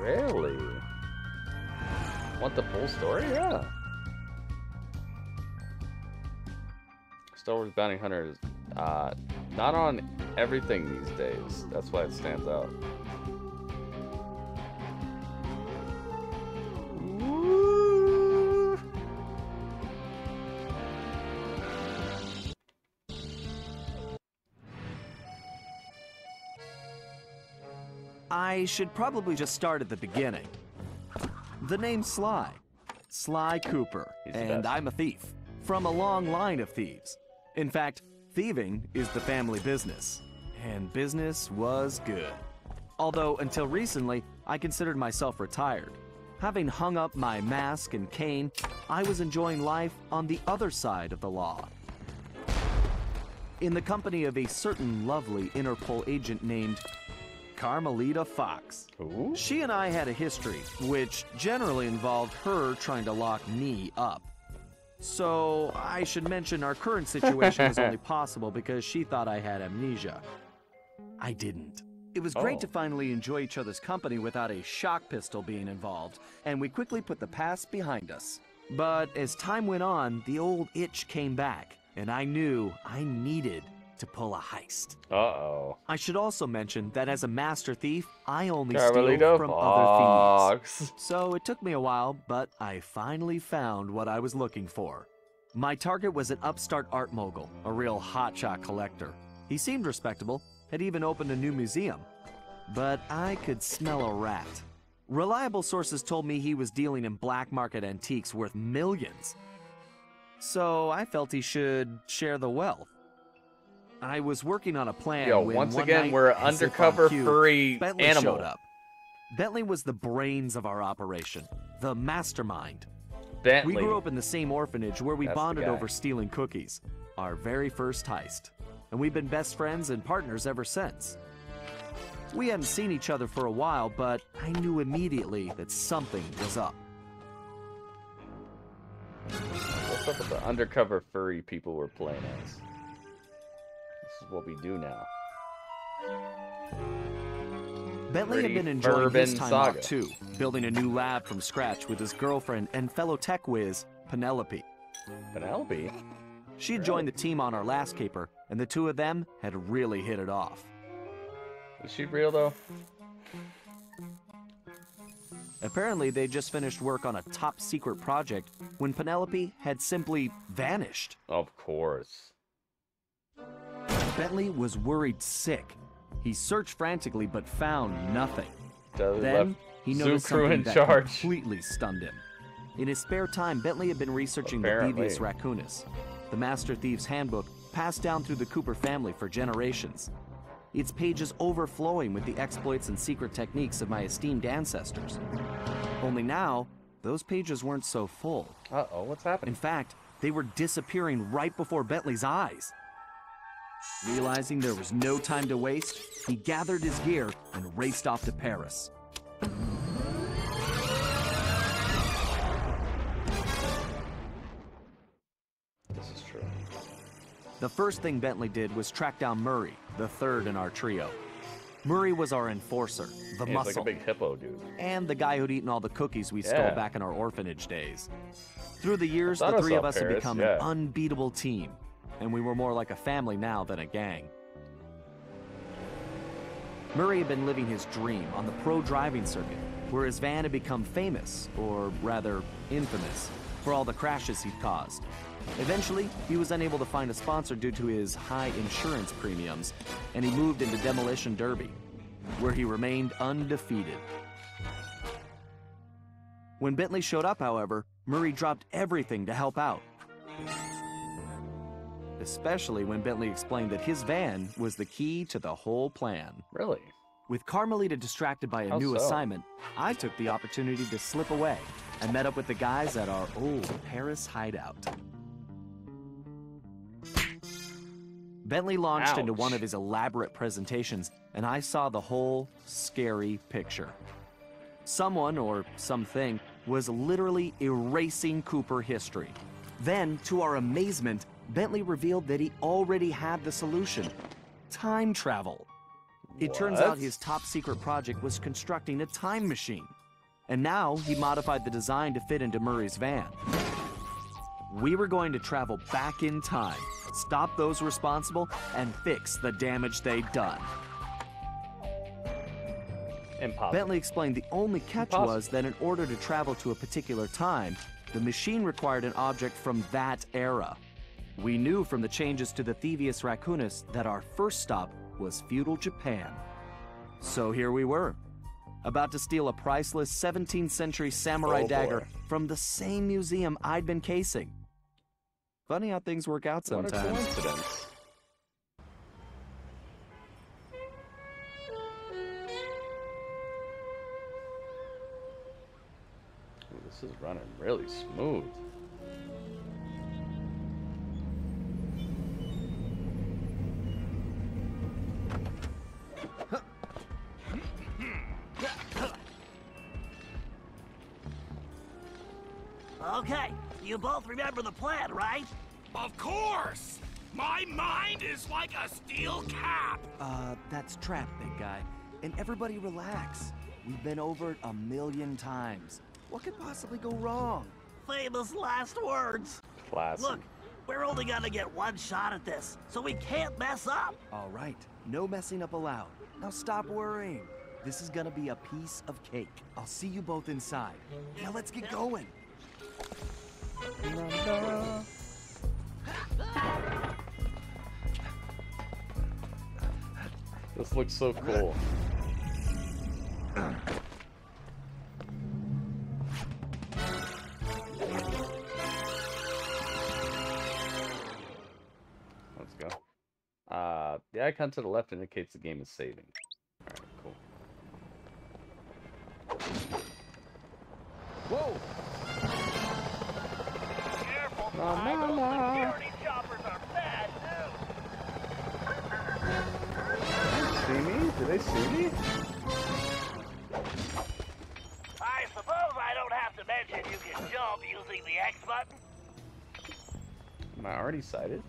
Really? Want the full story? Yeah. Star Wars Bounty Hunter is uh, not on everything these days. That's why it stands out. I should probably just start at the beginning. The name Sly. Sly Cooper. And best. I'm a thief. From a long line of thieves. In fact, thieving is the family business. And business was good. Although, until recently, I considered myself retired. Having hung up my mask and cane, I was enjoying life on the other side of the law. In the company of a certain lovely Interpol agent named Carmelita Fox. Ooh. She and I had a history, which generally involved her trying to lock me up. So, I should mention our current situation was only possible because she thought I had amnesia. I didn't. It was great Oh. to finally enjoy each other's company without a shock pistol being involved, and we quickly put the past behind us. But as time went on, the old itch came back, and I knew I needed to pull a heist. Uh-oh. I should also mention that as a master thief, I only Carmelita steal from other thieves. Fox. So it took me a while, but I finally found what I was looking for. My target was an upstart art mogul, a real hotshot collector. He seemed respectable, had even opened a new museum. But I could smell a rat. Reliable sources told me he was dealing in black market antiques worth millions. So I felt he should share the wealth. I was working on a plan Yo, when once again, night, we're undercover cue, furry Bentley animal. showed up. Bentley was the brains of our operation, the mastermind. Bentley. We grew up in the same orphanage where we That's bonded over stealing cookies, our very first heist. And we've been best friends and partners ever since. We hadn't seen each other for a while, but I knew immediately that something was up. What's up with the undercover furry people we're playing as? What we do now. Bentley had been enjoying his time saga. off too, building a new lab from scratch with his girlfriend and fellow tech whiz, Penelope. Penelope? She had joined the team on our last caper, and the two of them had really hit it off. Is she real though? Apparently, they just finished work on a top secret project when Penelope had simply vanished. Of course. Bentley was worried sick. He searched frantically but found nothing. Dudley Then he noticed something in that charge. completely stunned him. In his spare time, Bentley had been researching Apparently. the Thievius Raccoonus, the Master Thief's handbook passed down through the Cooper family for generations. Its pages overflowing with the exploits and secret techniques of my esteemed ancestors. Only now, those pages weren't so full. Uh oh, what's happening? In fact, they were disappearing right before Bentley's eyes. Realizing there was no time to waste, he gathered his gear and raced off to Paris. This is true. The first thing Bentley did was track down Murray, the third in our trio. Murray was our enforcer, the muscle, like hippo dude. and the guy who'd eaten all the cookies we stole back in our orphanage days. Through the years, the three of us had become yeah. an unbeatable team, and we were more like a family now than a gang. Murray had been living his dream on the pro driving circuit, where his van had become famous, or rather, infamous, for all the crashes he'd caused. Eventually, he was unable to find a sponsor due to his high insurance premiums, and he moved into Demolition Derby, where he remained undefeated. When Bentley showed up, however, Murray dropped everything to help out. Especially when Bentley explained that his van was the key to the whole plan. Really? With Carmelita distracted by a How new so? assignment, I took the opportunity to slip away and met up with the guys at our old Paris hideout. Bentley launched into one of his elaborate presentations, and I saw the whole scary picture. Someone or something was literally erasing Cooper history. Then, to our amazement, Bentley revealed that he already had the solution time travel. It turns out his top secret project was constructing a time machine. And now he modified the design to fit into Murray's van. We were going to travel back in time, stop those responsible, and fix the damage they'd done. Impossible. Bentley explained the only catch Impossible. was that in order to travel to a particular time, the machine required an object from that era. We knew from the changes to the Thievius Raccoonus that our first stop was feudal Japan. So here we were, about to steal a priceless 17th century samurai Oh, boy. dagger from the same museum I'd been casing. Funny how things work out sometimes. this is running really smooth. You both remember the plan, right? Of course! My mind is like a steel cap! Uh, that's trap, big guy. And everybody relax. We've been over it a million times. What could possibly go wrong? Famous last words. Classic. Look, we're only gonna get one shot at this, so we can't mess up. All right, no messing up allowed. Now stop worrying. This is gonna be a piece of cake. I'll see you both inside. Now let's get going. This looks so cool. Let's go. Uh, the icon to the left indicates the game is saving. They see me? I suppose I don't have to mention you can jump using the X button. Am I already sighted?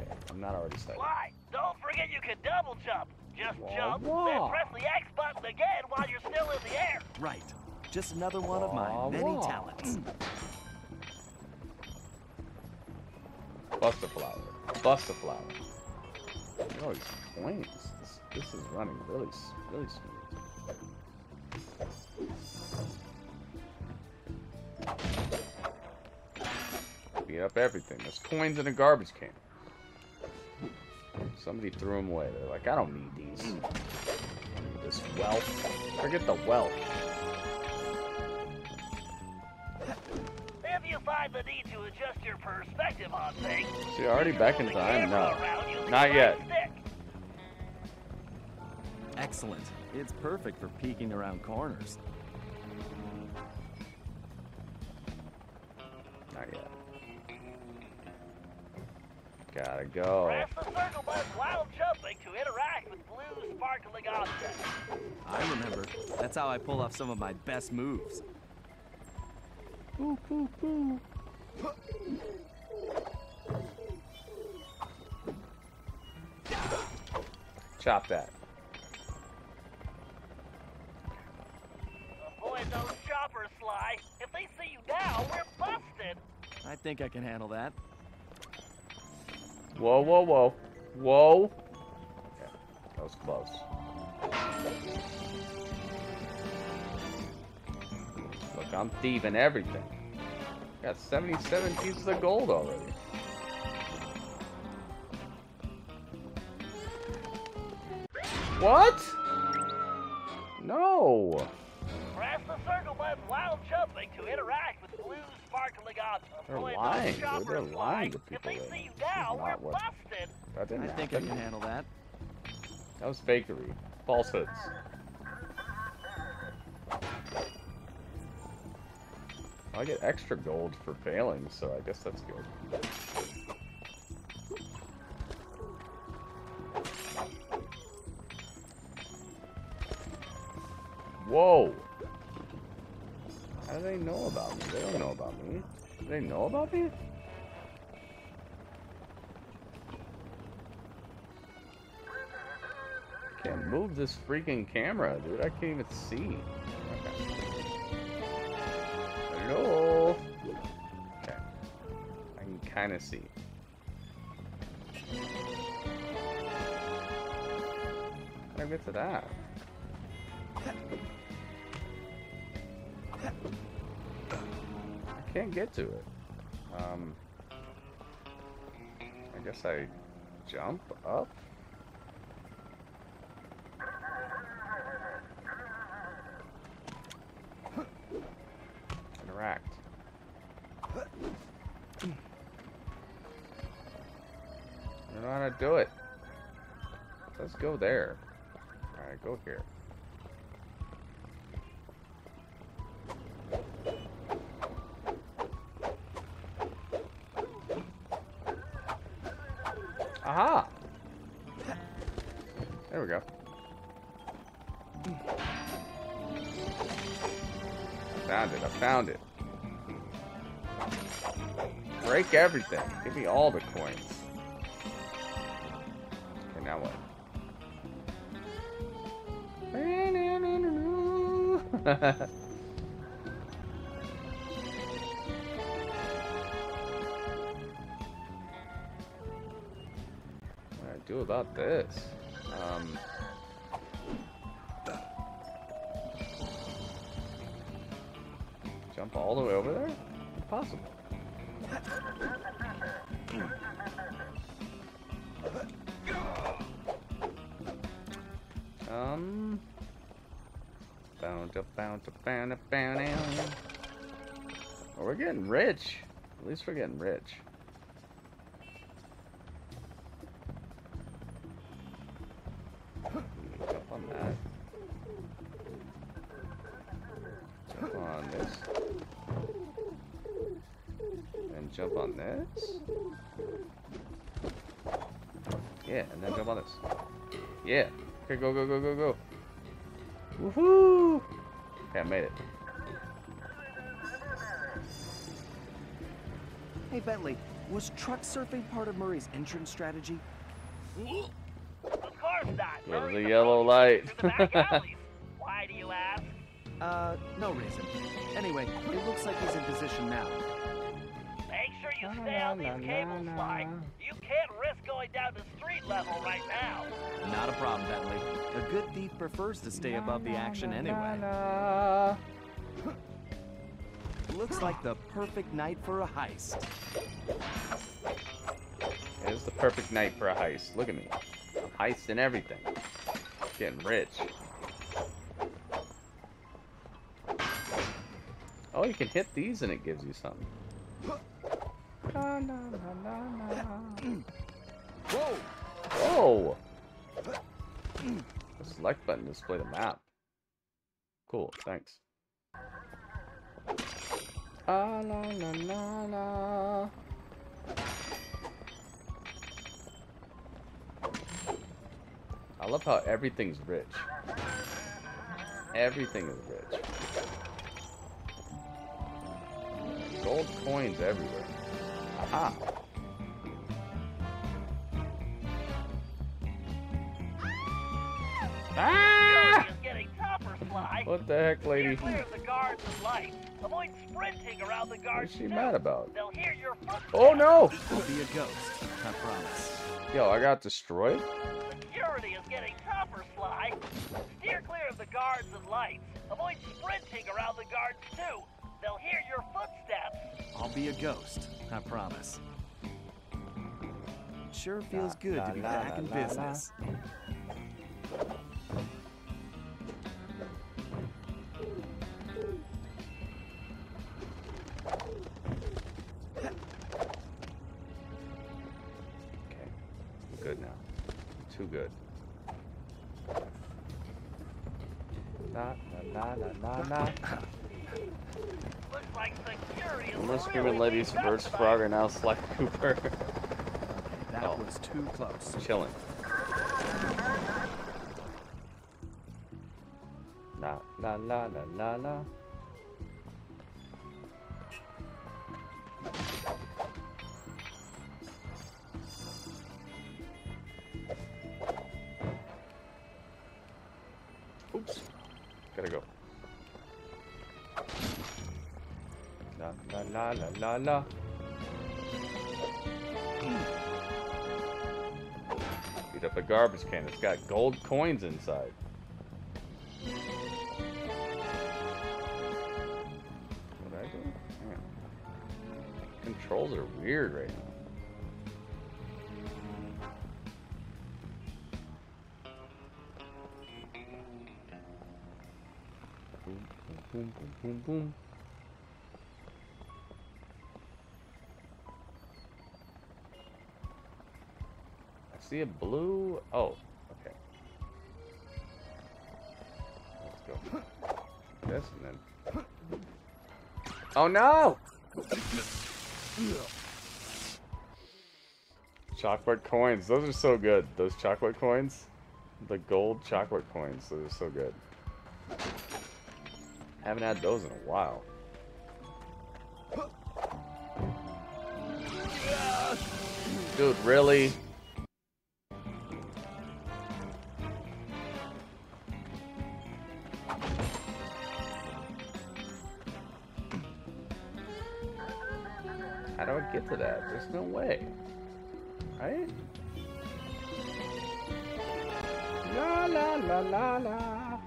Okay, I'm not already sighted. Why? Don't forget you can double jump. Just Wah, jump, wah. then press the X button again while you're still in the air. Right. Just another one of my Wah, many talents. Bust a flower. Bust a flower. Look at all these coins. This, is running really, really smooth. Beat up everything. There's coins in a garbage can. Somebody threw them away. They're like, I don't need these. I need this wealth. Forget the wealth. If you find the need to adjust your perspective on things, See, already back in time? No. Not yet. Right stick. Excellent. It's perfect for peeking around corners. Not yet. Gotta go. Press the circle button while jumping to interact with blue sparkling objects. I remember. That's how I pull off some of my best moves. Chop that. They see you now, we're busted. I think I can handle that. Whoa, whoa, whoa. Whoa. Okay, that was close. Look, I'm thieving everything. Got 77 pieces of gold already. What? No. Press the circle button while jumping to interact with blue sparkling objects. They're lying. Dude, they're lying to Sly. If people they see you now, we're what- busted. That didn't I think I can handle that. That was fakery. Falsehoods. I get extra gold for failing, so I guess that's good. They know about me? Can't Move this freaking camera, dude. I can't even see. Okay. Hello. Okay. I can kind of see. How do I get to that? Can't get to it. Um, I guess I jump up? Interact. I don't know how to do it. Let's go there. Alright, go here. Aha! There we go. I found it. I found it. Break everything. Give me all the coins. Okay, now what? about this? Um, jump all the way over there? Impossible. Um. Bound up, bound up, bound up, bound we're getting rich. At least we're getting rich. Yeah. Okay, go, go, go, go, go. Woohoo! Okay, I made it. Hey, Bentley, was truck surfing part of Murray's entrance strategy? Of course not. Go to the yellow light. through the back alleys. Why do you ask? Uh, no reason. Anyway, it looks like he's in position now. Make sure you stay on these cables, slides. You can't down to street level right now. Not a problem, Bentley. A good thief prefers to stay above the action anyway. Looks like the perfect night for a heist. It's the perfect night for a heist. Look at me. I'm heisting everything. Getting rich. Oh, you can hit these and it gives you something. Na, na, na, na, na. Whoa! Whoa! The select button to display the map. Cool, thanks. Ah, la, la, la, la. I love how everything's rich. Everything is rich. Gold coins everywhere. Aha! Ah! Getting tougher, Sly. What the heck, lady? clear the guards and lights. Avoid sprinting around the What's she too. mad about? They'll hear your. Oh no! I'll be a ghost, I promise. Yo, I got destroyed? Security is getting tougher, Sly. Steer clear of the guards and lights. Avoid sprinting around the guards too. They'll hear your footsteps. I'll be a ghost, I promise. Sure feels good to be back in la, la. business. Screaming Ladies being versus done Frog are now Slack Cooper. That Oh. was too close. Chilling. La la la la la la. La la la la la la. Beat up a garbage can. It's got gold coins inside. What I do? Man. Controls are weird right now. Boom, boom, boom, boom, see a blue. Oh, okay. Let's go. This and then. Oh no! Chocolate coins. Those are so good. Those chocolate coins. The gold chocolate coins. Those are so good. Haven't had those in a while. Dude, really? That? There's no way. Right? La la la la la.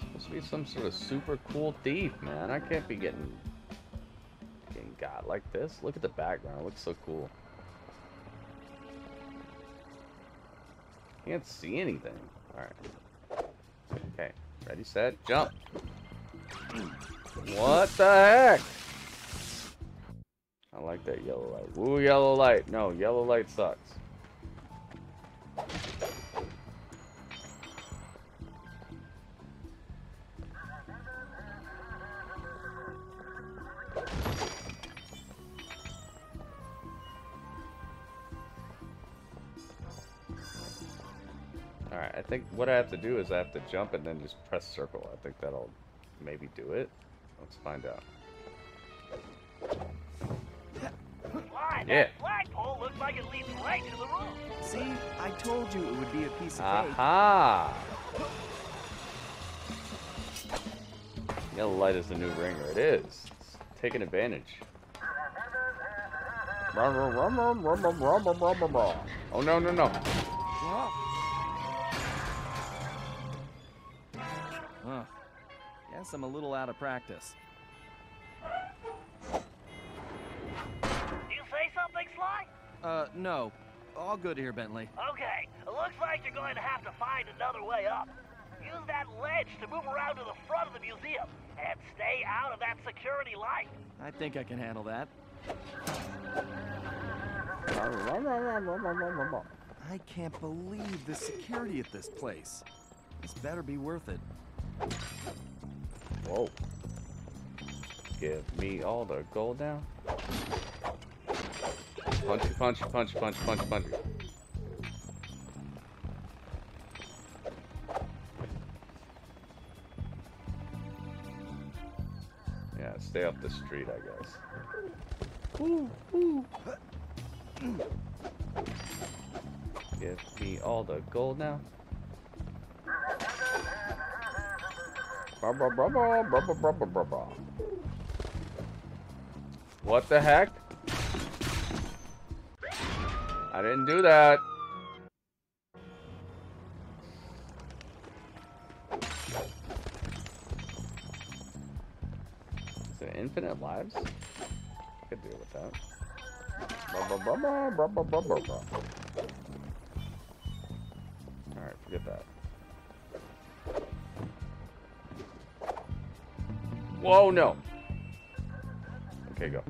Supposed to be some sort of super cool thief, man. I can't be getting like this. Look at the background. It looks so cool. Can't see anything. Alright. Okay. Ready, set, jump. What the heck? I like that yellow light. Woo, yellow light. No, yellow light sucks. What I have to do is I have to jump and then just press circle. I think that'll maybe do it. Let's find out. Why, Yeah. that flagpole looks like it leads right to the roof. See, I told you it would be a piece of cake. Aha! Yellow light is the new ringer. It is. It's taking advantage. Oh no no no! Guess I'm a little out of practice. You say something, Sly? Uh, no. All good here, Bentley. Okay, it looks like you're going to have to find another way up. Use that ledge to move around to the front of the museum and stay out of that security light. I think I can handle that. I can't believe the security at this place. This better be worth it. Whoa! Give me all the gold now. Punch, punch, punch, punch, punch, punch. Yeah, stay up the street, I guess. Give me all the gold now. What the heck? I didn't do that. Is it infinite lives? I could deal with that. Alright, forget that. Whoa, no. Okay, go.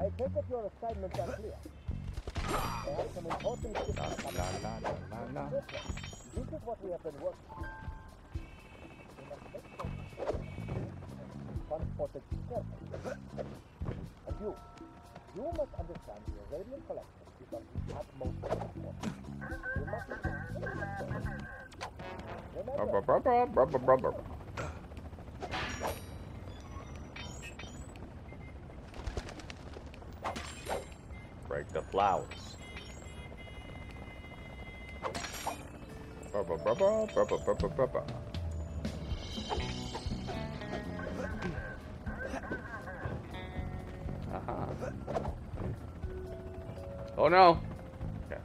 I take it your assignments are clear. There are some important. This is what we have been working on. We must make sure transported carefully. And you, you must understand the Arabian collection is of the utmost importance. You must Remember, the flowers. Uh -huh. Oh no! Okay.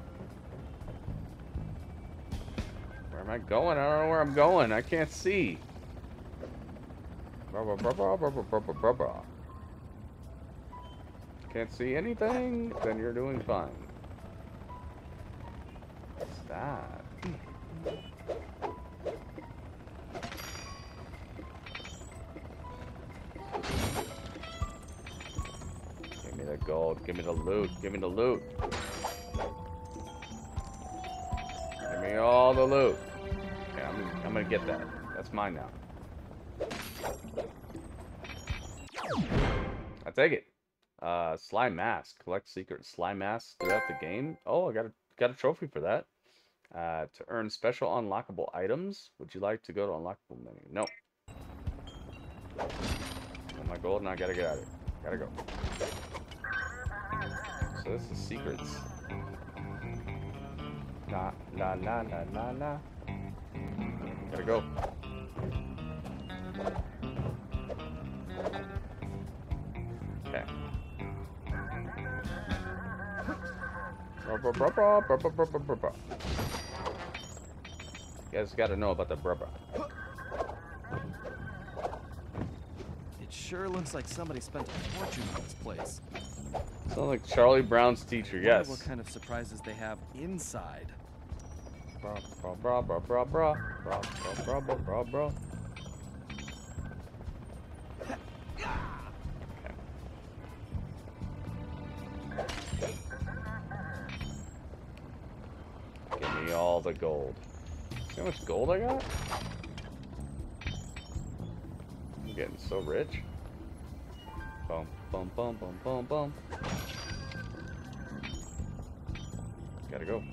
Where am I going? I don't know where I'm going. I can't see. Can't see anything? Then you're doing fine. What's that? Give me the gold. Give me the loot. Give me the loot. Give me all the loot. Okay, I'm, I'm gonna get that. That's mine now. I take it. Uh, Sly mask. Collect secret Sly masks throughout the game. Oh, I got a got a trophy for that. Uh, to earn special unlockable items, would you like to go to unlockable menu? No. Oh, my gold, I gotta get out of here. Gotta go. So this is secrets. Nah, nah, nah, nah, nah, nah. Gotta go. You guys gotta know about the bra bra. It sure looks like somebody spent a fortune on this place. Sounds like Charlie Brown's teacher, yes. What kind of surprises they have inside? Bra, bra, bra, bra, bra, bra, bra, bra, bra, bra, bra, bra. Gold. See how much gold I got? I'm getting so rich. Bum, bum, bum, bum, bum, bum. Gotta go.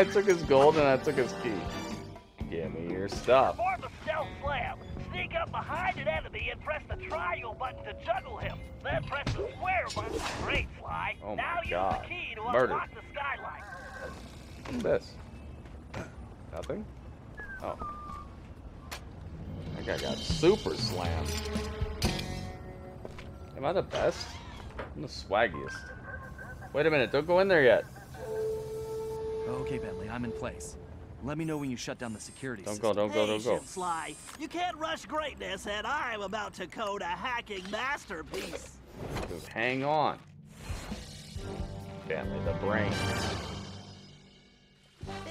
I took his gold and I took his key. Give me your stuff. Perform a stealth slam. Sneak up behind an enemy and press the triangle button to juggle him. Then press the square button. Great, Sly. Oh my now use God. the key to Murder. unlock the skyline. What's this? Nothing? Oh. That guy got super slammed. Am I the best? I'm the swaggiest. Wait a minute, don't go in there yet. Okay, Bentley, I'm in place. Let me know when you shut down the security Don't system. go, don't go, don't go. Patience, Sly. You can't rush greatness, and I'm about to code a hacking masterpiece. Just hang on. Bentley, the brain.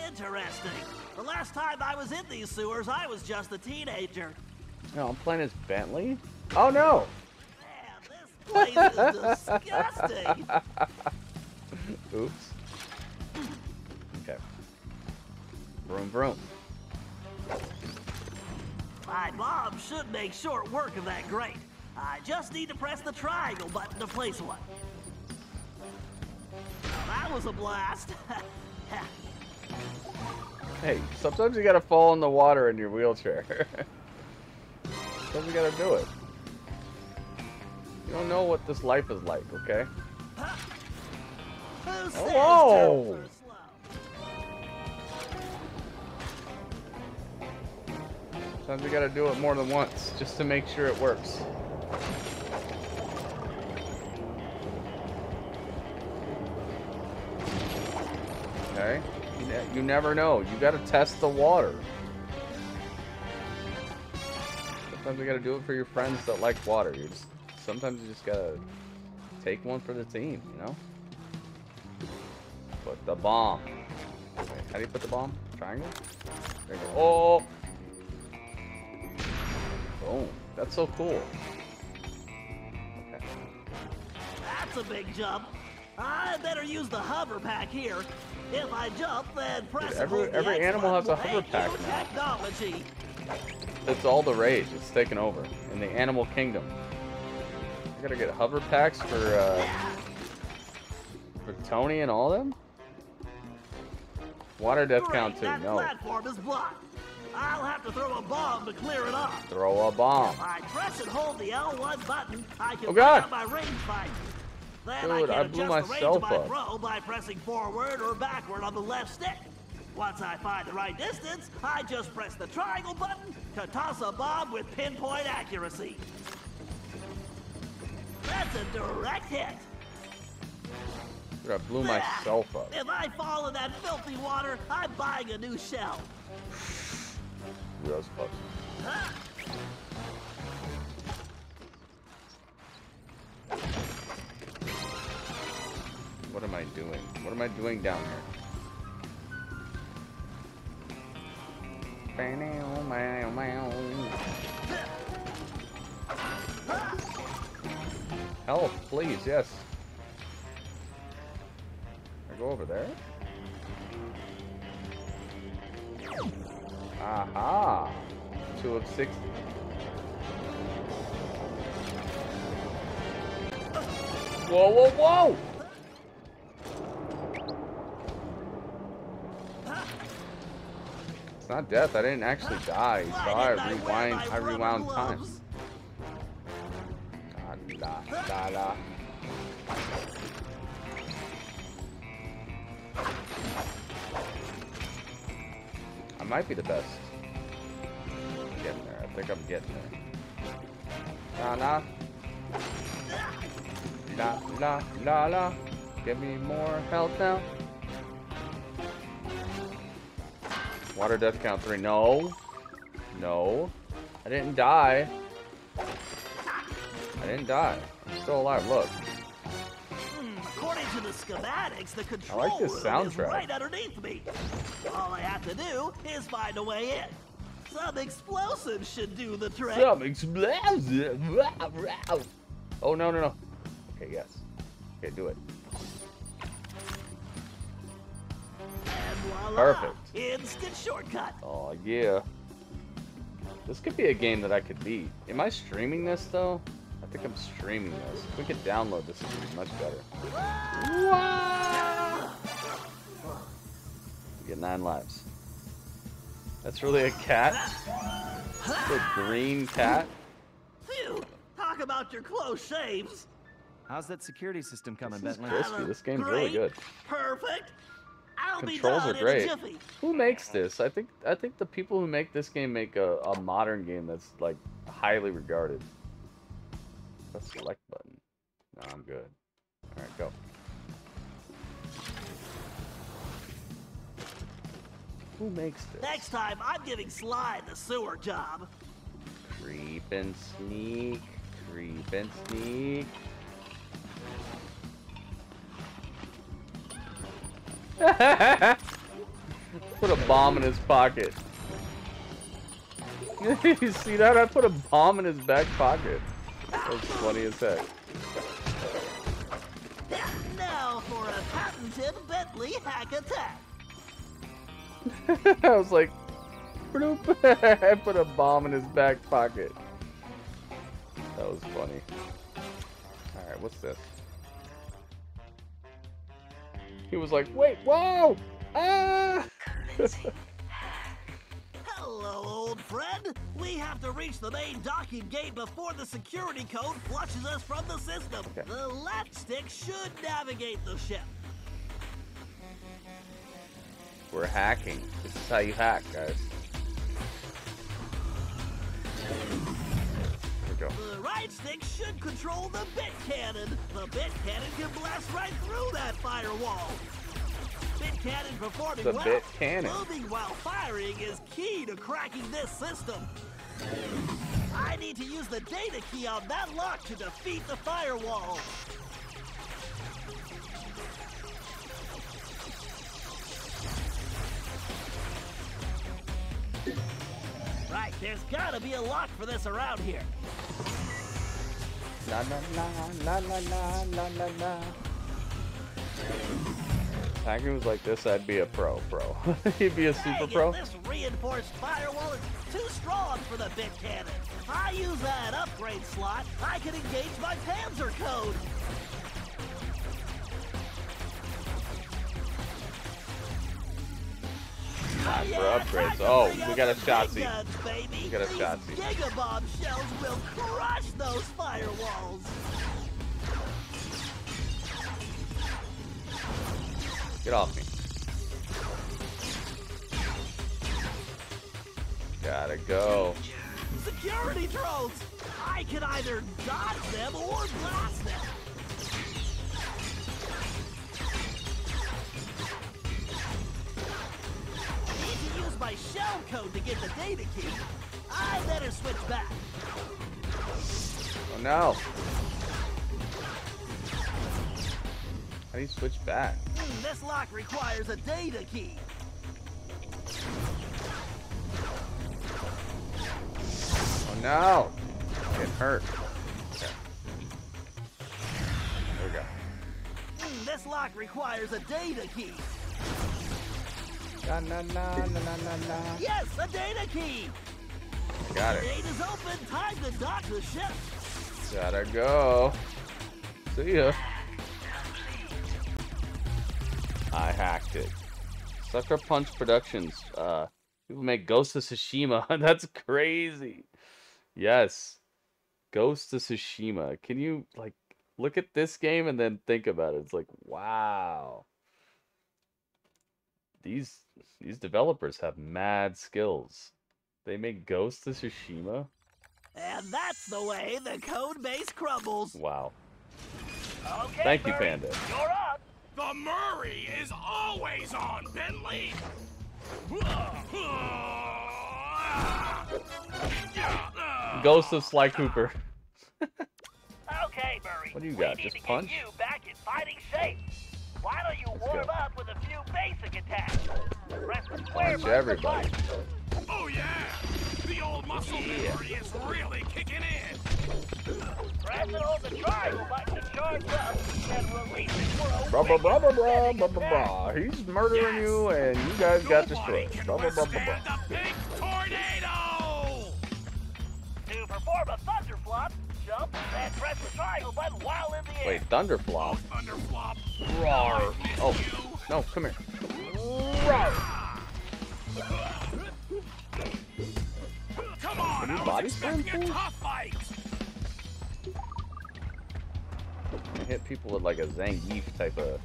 Interesting. The last time I was in these sewers, I was just a teenager. No, I'm playing as Bentley? Oh no! Man, this place is disgusting. Oops. Vroom vroom. My mom should make short work of that grate. I just need to press the triangle button to place one. That was a blast. Hey, sometimes you gotta fall in the water in your wheelchair. sometimes you gotta do it. You don't know what this life is like, okay? Who says Whoa. Sometimes you gotta do it more than once, just to make sure it works. Okay? You, ne- you never know. You gotta test the water. Sometimes you gotta do it for your friends that like water. You just sometimes you just gotta take one for the team, you know? Put the bomb. How do you put the bomb? Triangle? There you go. Oh! Boom. That's so cool. Okay. That's a big jump. I better use the hover pack here. If I jump, then press and every- every animal has a hover pack now. Technology. It's all the rage. It's taken over in the animal kingdom. I gotta get hover packs for uh, for Tony and all of them. Water death Great, count too. That No. platform is blocked. I'll have to throw a bomb to clear it off. Throw a bomb. If I press and hold the L1 button, I can Oh, God. up my range fight. Then Dude, I can I adjust the range of my throw by pressing forward or backward on the left stick. Once I find the right distance, I just press the triangle button to toss a bomb with pinpoint accuracy. That's a direct hit. Dude, I blew myself up. If I fall in that filthy water, I'm buying a new shell. That was close. What am I doing? What am I doing down here? Oh, oh, Help, please, yes. Six. Whoa, whoa, whoa! It's not death. I didn't actually die. So I rewind. I rewound time. I might be the best. La la la. Give me more health now. Water death count three. No. No. I didn't die. I didn't die. I'm still alive. Look. Hmm, According to the schematics, the control like this soundtrack. right underneath me. All I have to do is find a way in. Some explosives should do the trick. Some explosive. Oh no no no. Okay yes. Okay do it. Voila, Perfect. Instant shortcut. Oh yeah. This could be a game that I could beat. Am I streaming this though? I think I'm streaming this. If we could download this, it would be much better. Wow! You get nine lives. That's really a cat? A green cat? Phew, talk about your close shaves. How's that security system coming, This Bentley? crispy. This game's really good. Perfect. I'll Controls be are great. in a jiffy. Who makes this? I think I think the people who make this game make a, a modern game that's like highly regarded. Press select button. No, I'm good. Alright, go. Who makes this? Next time, I'm giving Sly the sewer job. Creep and sneak. Creep and sneak. put a bomb in his pocket. you see that? I put a bomb in his back pocket. That was funny as heck. Now for a patented Bentley hack attack. I was like, bloop. I put a bomb in his back pocket. That was funny. Alright, what's this? He was like, wait, whoa! Ah! Hello, old friend. We have to reach the main docking gate before the security code flushes us from the system. Okay. The left stick should navigate the ship. We're hacking. This is how you hack, guys. Go. The right stick should control the bit cannon. The bit cannon can blast right through that firewall. Bit cannon performing The well. bit cannon. Moving while firing is key to cracking this system. I need to use the data key on that lock to defeat the firewall. Right, there's gotta be a lock for this around here. La la la la la la la la la. hacking was like this, I'd be a pro, bro. He'd be a super Dang it, pro. This reinforced firewall is too strong for the bit cannon. I use that upgrade slot. I can engage my Panzer code. Time for upgrades. Oh, we got a Shotzi. We got a Shotzi. Gigabomb shells will crush those firewalls. Get off me. Gotta go. Security drones! I can either dodge them or blast them. My shell code to get the data key. I better switch back. Oh no. How do you switch back? Hmm, this lock requires a data key. Oh no. Getting hurt. Okay. There we go. Hmm, this lock requires a data key. Na na na na na na na. Yes, a data key. Got it. Gate is open. Time to dock the ship. Gotta go. See ya. I hacked it. Sucker Punch Productions. Uh, people make Ghost of Tsushima. That's crazy. Yes. Ghost of Tsushima. Can you like look at this game and then think about it? It's like, wow. These these developers have mad skills. They make Ghost of Tsushima. And that's the way the code base crumbles. Wow. Okay, Thank you, Panda. You're up. The Murray is always on, Bentley! Ghost of Sly Cooper. Okay, Murray. What do you we got, need just to punch? Get you back in fighting shape. Why don't you Let's warm go. up with a few basic attacks? Press the square Punch button to everybody. Oh yeah! The old muscle memory is really kicking in! Press and hold the triangle button to charge up and release it for a Blah blah wicked blah blah blah blah blah blah. He's murdering Yes. you, and you guys got destroyed. can Blah blah blah blah withstand blah. the big tornado! To perform a thunder flop, jump and press the triangle button while in the air. Wait, Thunderflop. Oh, Thunderflop! Roar. Miss Oh, no, come here. Come on, Can you I was body slam expecting a tough fight! I hit people with like a Zangief type of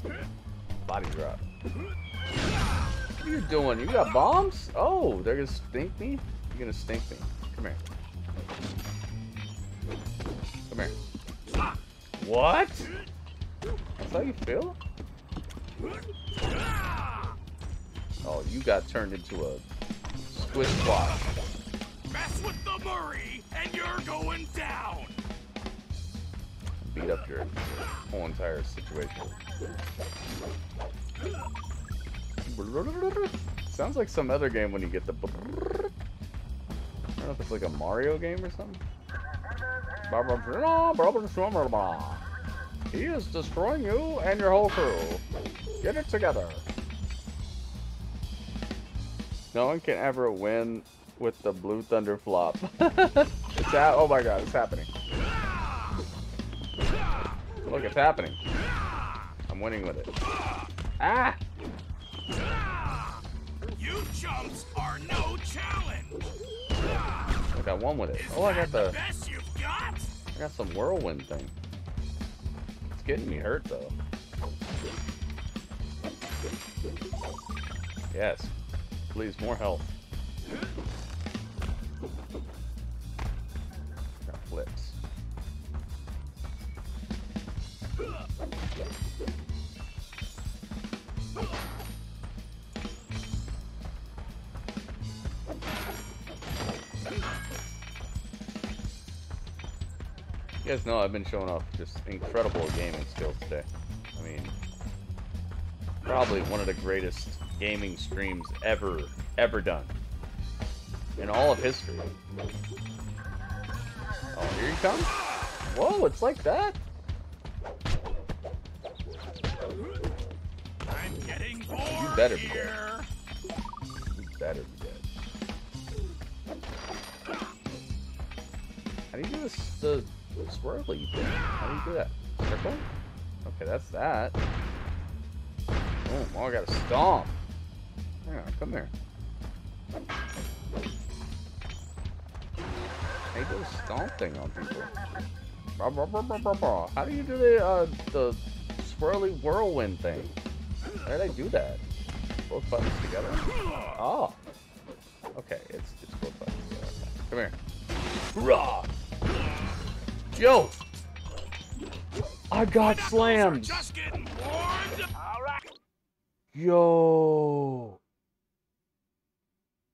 body drop. What are you doing? You got bombs? Oh, they're gonna stink me? You're gonna stink me. Come here. Come here. Ah. What? How you feel? Oh, you got turned into a squish squash. Mess with the Murray, and you're going down! Beat up your whole entire situation. Sounds like some other game when you get the. I don't know if it's like a Mario game or something. He is destroying you and your whole crew. Get it together. No one can ever win with the blue thunder flop. it's ha- oh my god, it's happening. Look, it's happening. I'm winning with it. Ah! You chumps are no challenge! I got one with it. Is Oh, I got the the, best you've got? I got some whirlwind thing. Getting me hurt though. Yes. Please, more health. Guys know I've been showing off just incredible gaming skills today. I mean, probably one of the greatest gaming streams ever, ever done. In all of history. Oh, here he comes? Whoa, it's like that? I'm getting better be dead. Thing? How do you do that? Circle? Okay, that's that. Oh, I got to stomp. On, come here. How do you do the stomp thing on people? How do you do the uh, the swirly whirlwind thing? How did I do that? Both buttons together? Oh. Okay, it's it's both buttons together. Come here. Hoorah! Yo! I got slammed! Just getting warmed. All right. Yo!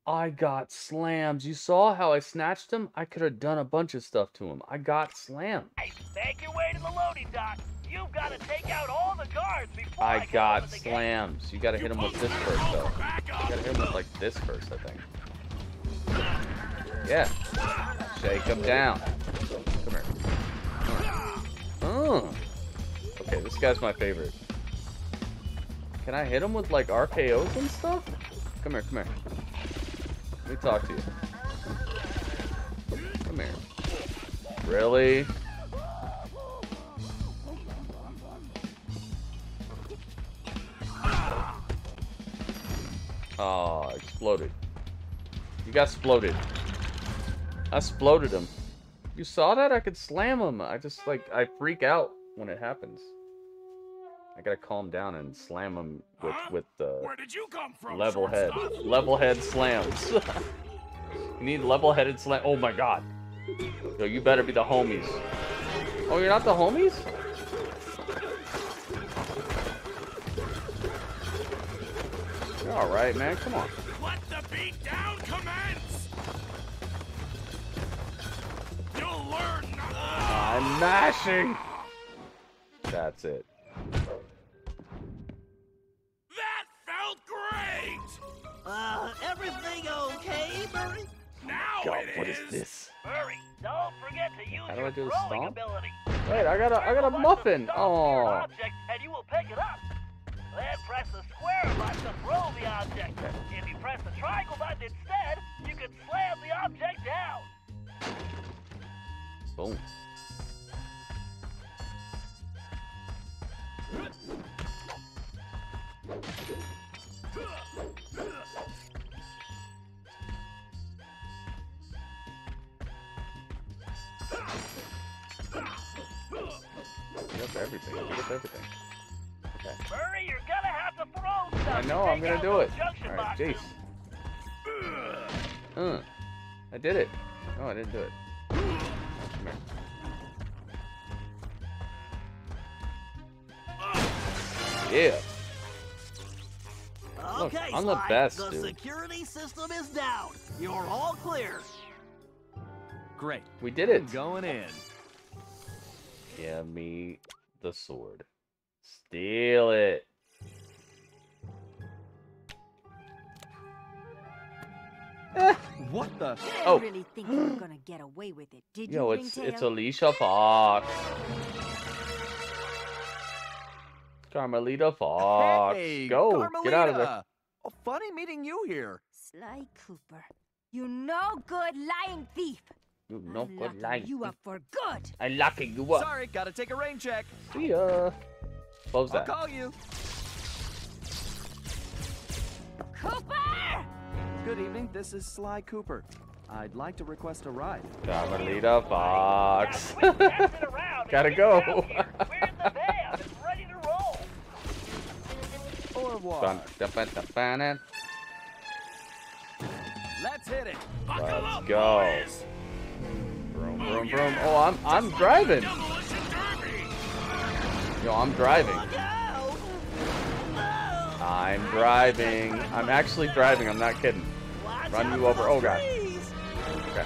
I got slammed. You saw how I snatched him? I could have done a bunch of stuff to him. I got slammed. Hey, make your way to the loading dock. You've got to take out all the guards before I, I got slams. the gate. slammed. So you gotta hit him with this first, though. You gotta hit him with like this first, I think. Yeah. Shake him down. Oh. Okay, this guy's my favorite. Can I hit him with like RKOs and stuff? Come here, come here. Let me talk to you. Come here. Really? Oh, exploded. You got exploded. I exploded him. You saw that? I could slam him. I just like I freak out when it happens. I gotta calm down and slam him with Huh? with the Where did you come from? level head. Level head slams. you need level headed slam. Oh my god. Yo, you better be the homies. Oh, you're not the homies? Alright, man. Come on. I'm mashing. That's it. That felt great. Uh, everything okay, Murray? Now God, it what is this? Hurry! Don't forget to use How do I do the throwing stomp? ability. Wait, I got a I got a muffin. button to stomp near an Oh. object, and you will pick it up. Then press the square button to throw the object. If you press the triangle button instead, you can slam the object down. Boom. Everything. Everything. Okay. Murray, you're gonna have to throw stuff. I know, I'm gonna do it. Alright. Jace. Uh, I did it. No, I didn't do it. Yeah. Look, Okay, I'm the Sly, best, The dude. security system is down. You're all clear. Great. We did it. I'm going in. Give me the sword. Steal it. What the? Oh. You didn't oh. really think you're gonna get away with it, did you, Yo, it's Ringtail? it's Alicia Fox. Carmelita Fox. Hey, Go. Get out of there. Oh, funny meeting you here. Sly Cooper. You no good lying thief. You no I'm good locking lying. You up for good. I'm locking you up. Sorry, gotta take a rain check. See ya. What was I'll that? call you. Cooper! Good evening. This is Sly Cooper. I'd like to request a ride. Carmelita Fox. Now quit messing around and Gotta get go. Dun. Let's hit it. Buckle Let's up, go. boys. Vroom, Oh, vroom, vroom. Oh, I'm I'm Just driving. Demolition Yo, I'm driving. Look out! No! I'm driving. I'm actually driving. I'm not kidding. Watch Run you over. those Oh, God. trees. Okay.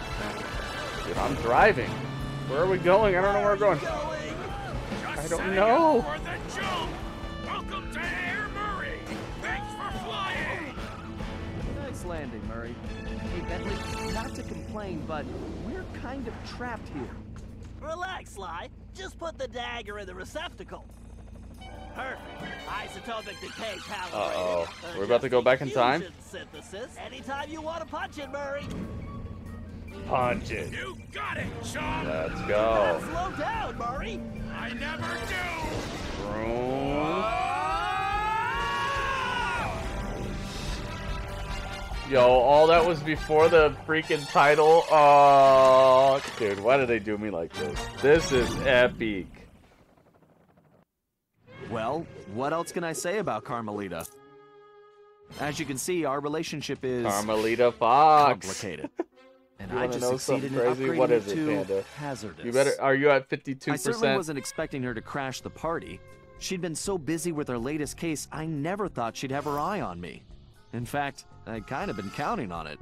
Dude, I'm driving. Where are we going? I don't know where we're going. Going. I don't know. Nice landing, Murray. Hey, Bentley, not to complain, but we're kind of trapped here. Relax, Sly. Just put the dagger in the receptacle. Perfect. Isotopic decay calibrated. Uh-oh. Uh, We're about to go back in time? Synthesis. Anytime you want to punch it, Murray. Punch it. You got it, Sean! Let's go. Slow down, Murray. I never do! Vroom. Yo, all that was before the freaking title. Oh, dude, why did they do me like this? This is epic. Well, what else can I say about Carmelita? As you can see, our relationship is Carmelita Fox. complicated. And You I just know succeeded in upgrading What is it, to Panda? hazardous. You better. Are you at fifty-two percent? I certainly wasn't expecting her to crash the party. She'd been so busy with her latest case, I never thought she'd have her eye on me. In fact, I'd kind of been counting on it.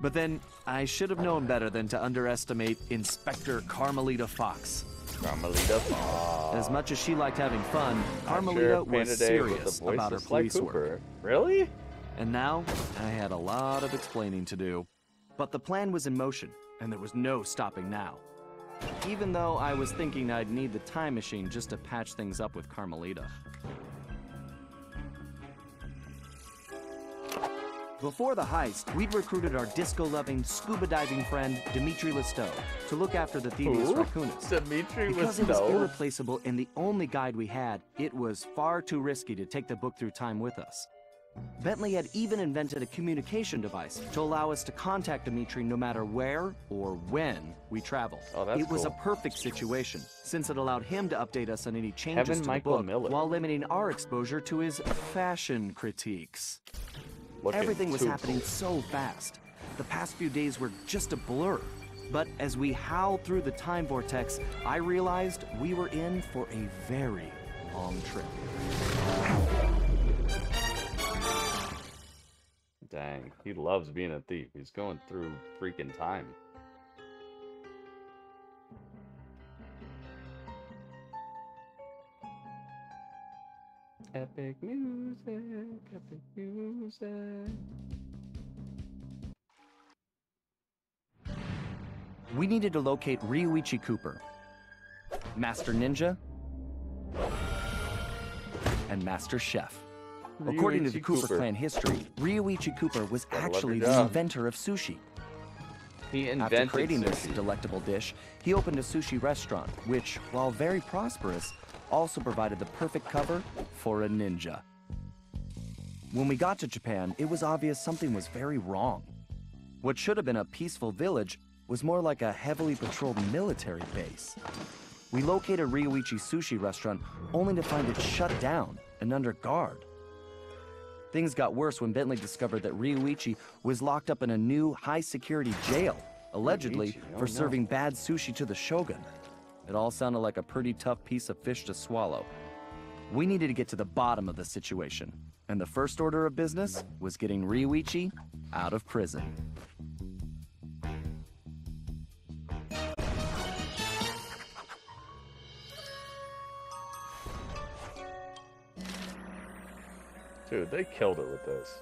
But then, I should have known better than to underestimate Inspector Carmelita Fox. Carmelita Fox. As much as she liked having fun, Carmelita sure was Panda Day with serious about her police work. Really? And now, I had a lot of explaining to do. But the plan was in motion, and there was no stopping now. Even though I was thinking I'd need the time machine just to patch things up with Carmelita. Before the heist, we'd recruited our disco-loving, scuba-diving friend, Dimitri Lousteau, to look after the Thievius Who? Raccoonus. Dimitri Because he was irreplaceable and the only guide we had, it was far too risky to take the book through time with us. Bentley had even invented a communication device to allow us to contact Dimitri no matter where or when we traveled. Oh, that's it was a perfect situation, since it allowed him to update us on any changes Kevin to Michael the book Miller. while limiting our exposure to his fashion critiques. Looking Everything was happening cool. so fast. The past few days were just a blur. But as we howled through the time vortex, I realized we were in for a very long trip. Dang, he loves being a thief. He's going through freaking time. Epic music, epic music. We needed to locate Rioichi Cooper, Master Ninja, and Master Chef. According to the Cooper, Cooper. clan history, Rioichi Cooper was Gotta love your actually the inventor of sushi. He After invented creating this delectable dish, he opened a sushi restaurant, which, while very prosperous, also provided the perfect cover for a ninja. When we got to Japan, it was obvious something was very wrong. What should have been a peaceful village was more like a heavily patrolled military base. We located Rioichi Sushi restaurant only to find it shut down and under guard. Things got worse when Bentley discovered that Rioichi was locked up in a new high security jail, allegedly for serving bad sushi to the shogun. It all sounded like a pretty tough piece of fish to swallow. We needed to get to the bottom of the situation, and the first order of business was getting Rioichi out of prison. Dude, they killed it with this.